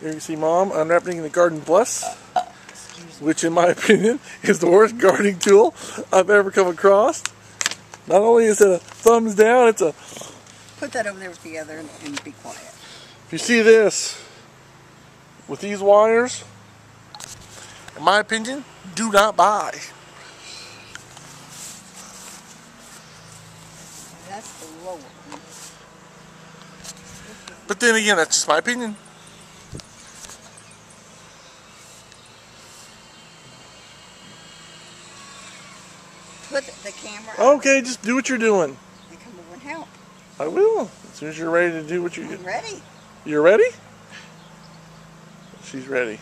Here you see mom unwrapping the Garden Plus, which in my opinion is the worst gardening tool I've ever come across. Not only is it a thumbs down, it's a... Put that over there with the other and, and be quiet. If you see this, with these wires, in my opinion, do not buy. That's the lower one. But then again, that's just my opinion. Put the camera Okay, just do what you're doing. and come over and help. I will. As soon as you're ready to do what you I'm ready. You're ready? She's ready.